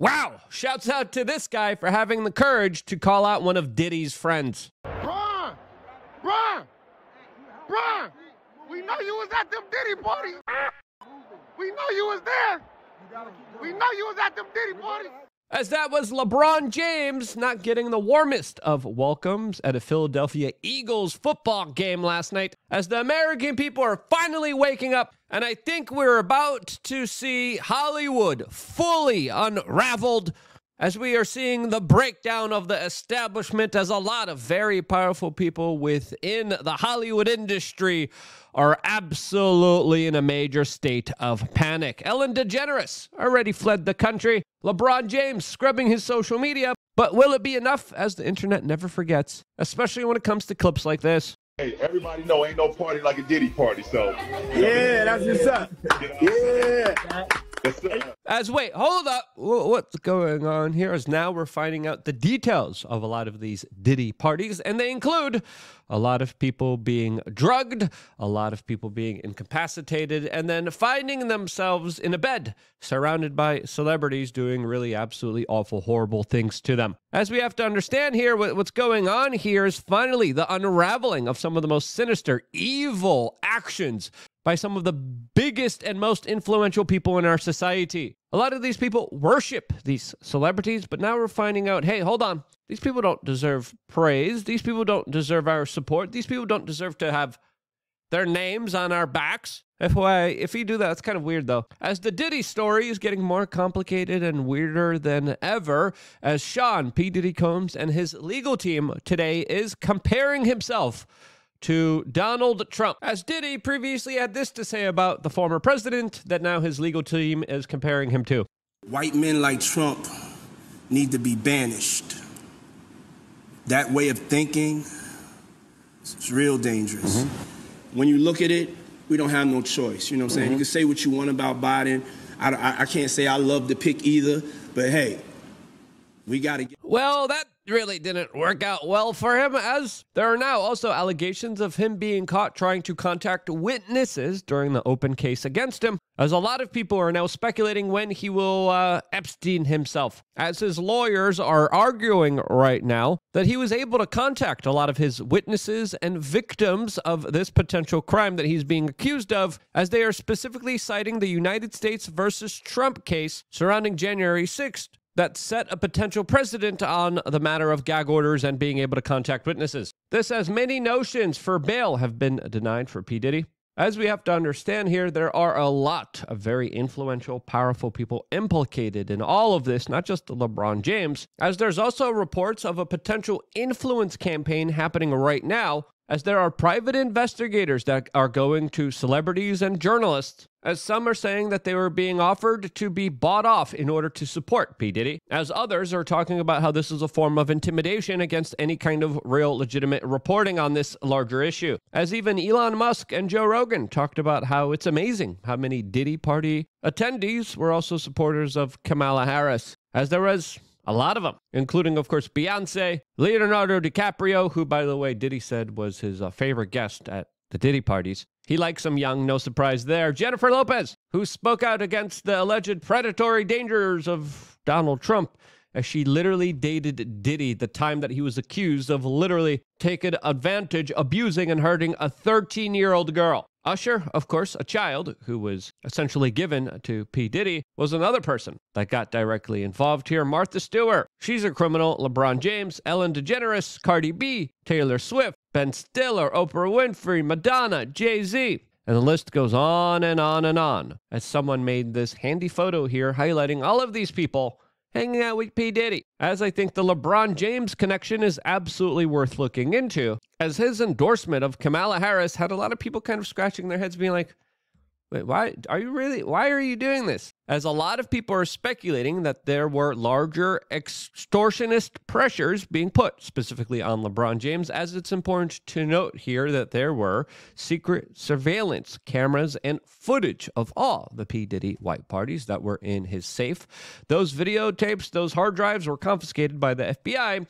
Wow! Shouts out to this guy for having the courage to call out one of Diddy's friends. Bron! Bron! Bron! We know you was at them Diddy parties. We know you was there. We know you was at them Diddy parties. As that was LeBron James not getting the warmest of welcomes at a Philadelphia Eagles football game last night, as the American people are finally waking up, and I think we're about to see Hollywood fully unraveled as we are seeing the breakdown of the establishment as a lot of very powerful people within the Hollywood industry are absolutely in a major state of panic. Ellen DeGeneres already fled the country. LeBron James scrubbing his social media. But will it be enough as the internet never forgets, especially when it comes to clips like this? Hey, everybody know ain't no party like a Diddy party, so. Yeah, that's what's up. Yeah. As wait, hold up. What's going on here is now we're finding out the details of a lot of these Diddy parties, and they include a lot of people being drugged, a lot of people being incapacitated, and then finding themselves in a bed surrounded by celebrities doing really absolutely awful, horrible things to them. As we have to understand here, what's going on here is finally the unraveling of some of the most sinister, evil actions by some of the biggest and most influential people in our society. A lot of these people worship these celebrities, but now we're finding out hey, hold on. These people don't deserve praise. These people don't deserve our support. These people don't deserve to have their names on our backs. FYI, if you do that, it's kind of weird though. As the Diddy story is getting more complicated and weirder than ever, as Sean P. Diddy Combs and his legal team today is comparing himself to Donald Trump. As Diddy previously had this to say about the former president that now his legal team is comparing him to. White men like Trump need to be banished. That way of thinking is real dangerous. Mm-hmm. When you look at it, we don't have no choice. You know what I'm saying? Mm-hmm. You can say what you want about Biden. I, I, I can't say I love the pick either, but hey, we got to get. Well, that really didn't work out well for him, as there are now also allegations of him being caught trying to contact witnesses during the open case against him, as a lot of people are now speculating when he will uh, Epstein himself, as his lawyers are arguing right now that he was able to contact a lot of his witnesses and victims of this potential crime that he's being accused of, as they are specifically citing the United States versus Trump case surrounding January 6th that set a potential precedent on the matter of gag orders and being able to contact witnesses. This, as many notions for bail have been denied for P. Diddy. As we have to understand here, there are a lot of very influential, powerful people implicated in all of this, not just LeBron James, as there's also reports of a potential influence campaign happening right now as there are private investigators that are going to celebrities and journalists, as some are saying that they were being offered to be bought off in order to support P. Diddy, as others are talking about how this is a form of intimidation against any kind of real legitimate reporting on this larger issue. As even Elon Musk and Joe Rogan talked about how it's amazing how many Diddy party attendees were also supporters of Kamala Harris, as there was a lot of them, including, of course, Beyonce, Leonardo DiCaprio, who, by the way, Diddy said was his uh, favorite guest at the Diddy parties. He likes them young, no surprise there. Jennifer Lopez, who spoke out against the alleged predatory dangers of Donald Trump as she literally dated Diddy the time that he was accused of literally taking advantage, abusing, and hurting a 13 year old girl. Usher, of course, a child who was essentially given to P. Diddy, was another person that got directly involved here. Martha Stewart, she's a criminal. LeBron James, Ellen DeGeneres, Cardi B, Taylor Swift, Ben Stiller, Oprah Winfrey, Madonna, Jay Z. And the list goes on and on and on as someone made this handy photo here highlighting all of these people hanging out with P. Diddy, as I think the LeBron James connection is absolutely worth looking into, as his endorsement of Kamala Harris had a lot of people kind of scratching their heads, being like, Wait, why are you really? Why are you doing this? As a lot of people are speculating that there were larger extortionist pressures being put specifically on LeBron James, as it's important to note here that there were secret surveillance cameras and footage of all the P. Diddy white parties that were in his safe. Those videotapes, those hard drives were confiscated by the FBI.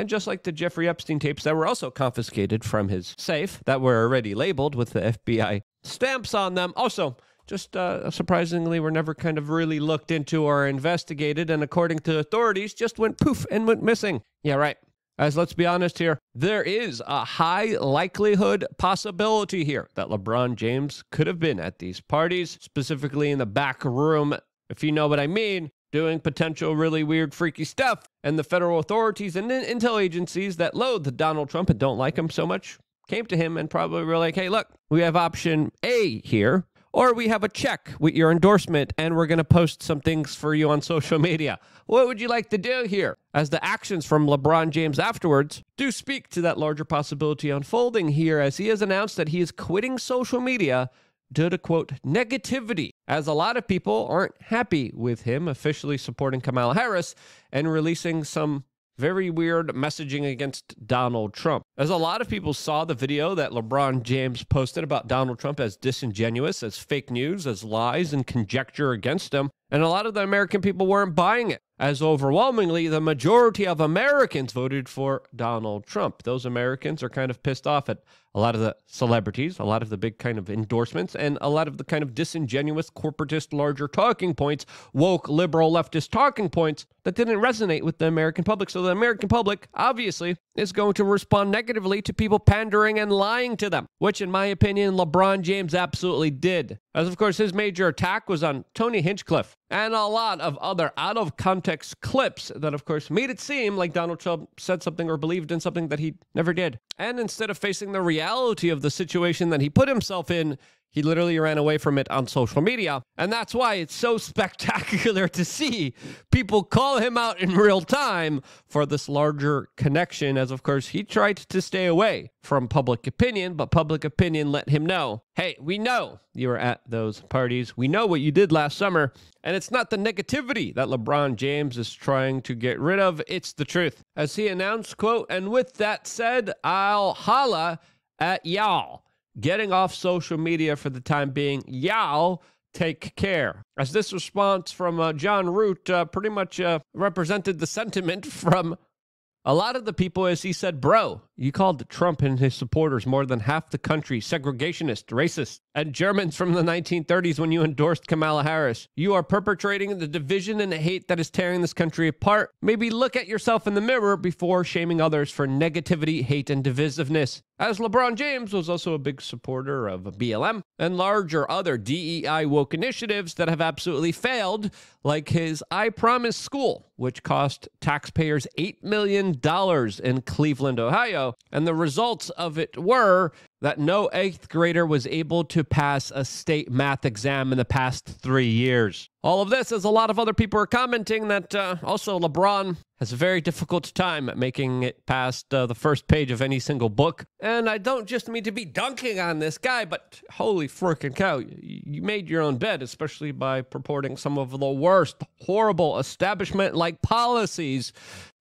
And just like the Jeffrey Epstein tapes that were also confiscated from his safe, that were already labeled with the FBI stamps on them. Also, just uh, surprisingly were never kind of really looked into or investigated, and according to authorities, just went poof and went missing. Yeah, right. As let's be honest here, there is a high likelihood possibility here that LeBron James could have been at these parties, specifically in the back room, if you know what I mean, doing potential really weird, freaky stuff. And the federal authorities and intel agencies that loathe Donald Trump and don't like him so much came to him and probably were like, hey, look, we have option A here, or we have a check with your endorsement and we're going to post some things for you on social media. What would you like to do here? As the actions from LeBron James afterwards do speak to that larger possibility unfolding here, as he has announced that he is quitting social media due to quote negativity, as a lot of people aren't happy with him officially supporting Kamala Harris and releasing some very weird messaging against Donald Trump. As a lot of people saw the video that LeBron James posted about Donald Trump as disingenuous, as fake news, as lies and conjecture against him, and a lot of the American people weren't buying it, as overwhelmingly the majority of Americans voted for Donald Trump. Those Americans are kind of pissed off at a lot of the celebrities, a lot of the big kind of endorsements, and a lot of the kind of disingenuous, corporatist, larger talking points, woke, liberal, leftist talking points that didn't resonate with the American public. So the American public, obviously, is going to respond negatively to people pandering and lying to them, which, in my opinion, LeBron James absolutely did. As of course, his major attack was on Tony Hinchcliffe and a lot of other out of context clips that, of course, made it seem like Donald Trump said something or believed in something that he never did. And instead of facing the reality of the situation that he put himself in, he literally ran away from it on social media. And that's why it's so spectacular to see people call him out in real time for this larger connection, as of course he tried to stay away from public opinion, but public opinion let him know hey, we know you were at those parties. We know what you did last summer. And it's not the negativity that LeBron James is trying to get rid of, it's the truth. As he announced, quote, and with that said, I'll holla at y'all getting off social media for the time being. Y'all take care. As this response from uh, John Root uh, pretty much uh, represented the sentiment from a lot of the people, as he said, bro, you called Trump and his supporters more than half the country segregationist, racist, and Germans from the 1930s when you endorsed Kamala Harris. You are perpetrating the division and the hate that is tearing this country apart. Maybe look at yourself in the mirror before shaming others for negativity, hate, and divisiveness. As LeBron James was also a big supporter of BLM and larger other DEI woke initiatives that have absolutely failed, like his I Promise School, which cost taxpayers $8 million in Cleveland, Ohio. And the results of it were that no eighth grader was able to pass a state math exam in the past three years. All of this, as a lot of other people are commenting, that uh, also LeBron has a very difficult time making it past uh, the first page of any single book. And I don't just mean to be dunking on this guy, but holy freaking cow, you made your own bed, especially by purporting some of the worst, horrible establishment like policies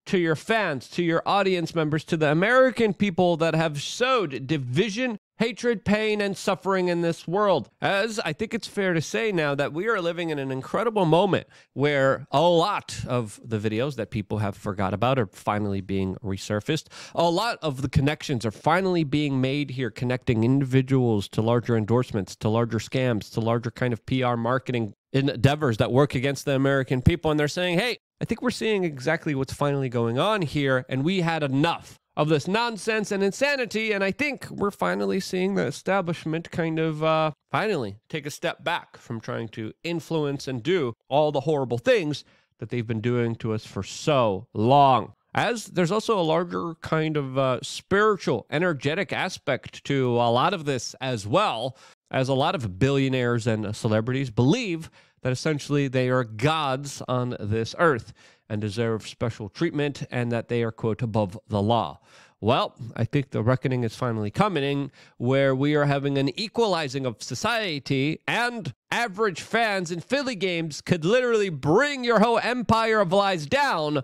to your fans, to your audience members, to the American people that have sowed division, hatred, pain, and suffering in this world. As I think it's fair to say now that we are living in an incredible moment where a lot of the videos that people have forgot about are finally being resurfaced. A lot of the connections are finally being made here, connecting individuals to larger endorsements, to larger scams, to larger kind of PR marketing endeavors that work against the American people. And they're saying, hey, I think we're seeing exactly what's finally going on here, and we had enough of this nonsense and insanity. And I think we're finally seeing the establishment kind of uh, finally take a step back from trying to influence and do all the horrible things that they've been doing to us for so long. As there's also a larger kind of uh, spiritual, energetic aspect to a lot of this as well, as a lot of billionaires and celebrities believe that essentially they are gods on this earth and deserve special treatment and that they are, quote, above the law. Well, I think the reckoning is finally coming where we are having an equalizing of society and average fans in Philly games could literally bring your whole empire of lies down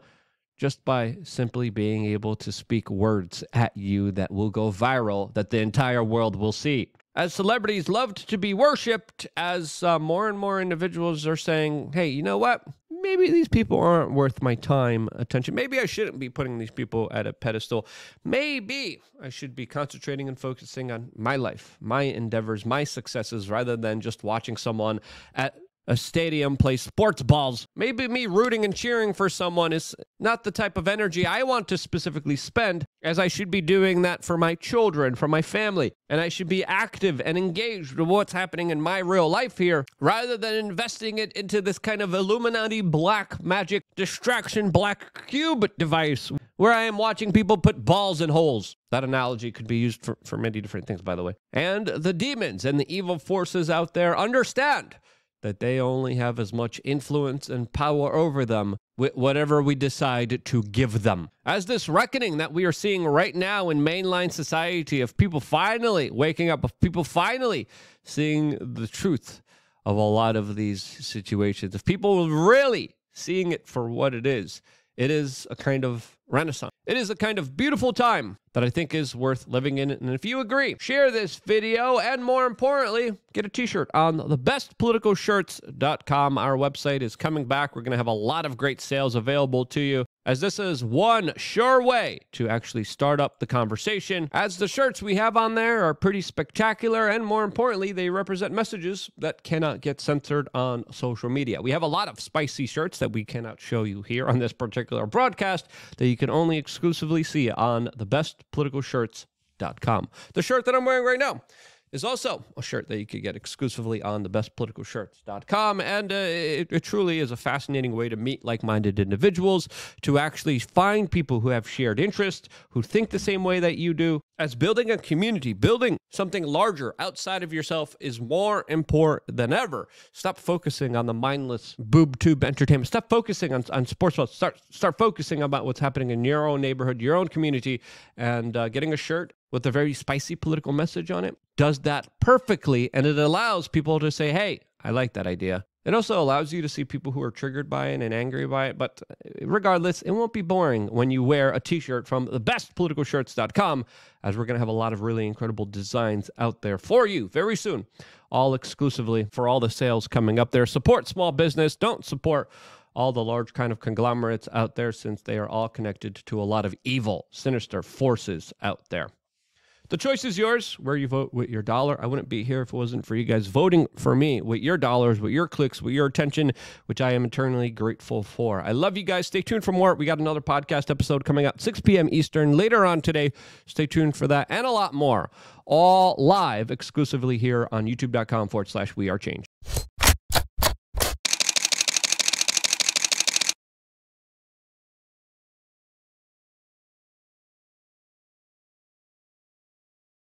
just by simply being able to speak words at you that will go viral that the entire world will see as celebrities loved to be worshipped, as uh, more and more individuals are saying, hey, you know what? maybe these people aren't worth my time, attention. Maybe I shouldn't be putting these people at a pedestal. Maybe I should be concentrating and focusing on my life, my endeavors, my successes, rather than just watching someone at a stadium play sports balls. Maybe me rooting and cheering for someone is not the type of energy I want to specifically spend, as I should be doing that for my children, for my family. And I should be active and engaged with what's happening in my real life here, rather than investing it into this kind of Illuminati black magic distraction black cube device where I am watching people put balls in holes. That analogy could be used for, for many different things, by the way. And the demons and the evil forces out there understand that they only have as much influence and power over them with whatever we decide to give them. As this reckoning that we are seeing right now in mainline society of people finally waking up, of people finally seeing the truth of a lot of these situations, of people really seeing it for what it is, it is a kind of renaissance. It is a kind of beautiful time that I think is worth living in. And if you agree, share this video and more importantly, get a t-shirt on thebestpoliticalshirts.com. Our website is coming back. We're going to have a lot of great sales available to you as this is one sure way to actually start up the conversation. As the shirts we have on there are pretty spectacular, and more importantly, they represent messages that cannot get censored on social media. We have a lot of spicy shirts that we cannot show you here on this particular broadcast that you can only exclusively see on thebestpoliticalshirts.com. The shirt that I'm wearing right now is also a shirt that you could get exclusively on thebestpoliticalshirts.com. And uh, it, it, truly is a fascinating way to meet like minded individuals, to actually find people who have shared interests, who think the same way that you do. As building a community, building something larger outside of yourself is more important than ever. Stop focusing on the mindless boob tube entertainment. Stop focusing on, on sports. Start, start focusing about what's happening in your own neighborhood, your own community, and uh, getting a shirt with a very spicy political message on it does that perfectly. And it allows people to say, hey, I like that idea. It also allows you to see people who are triggered by it and angry by it. But uh, regardless, it won't be boring when you wear a t shirt from thebestpoliticalshirts.com, as we're going to have a lot of really incredible designs out there for you very soon, all exclusively for all the sales coming up there. Support small business. Don't support all the large kind of conglomerates out there since they are all connected to a lot of evil, sinister forces out there. The choice is yours where you vote with your dollar. I wouldn't be here if it wasn't for you guys voting for me with your dollars, with your clicks, with your attention, which I am eternally grateful for. I love you guys. Stay tuned for more. We got another podcast episode coming out 6 p.m. Eastern later on today. Stay tuned for that and a lot more. All live exclusively here on youtube.com forward slash we are change.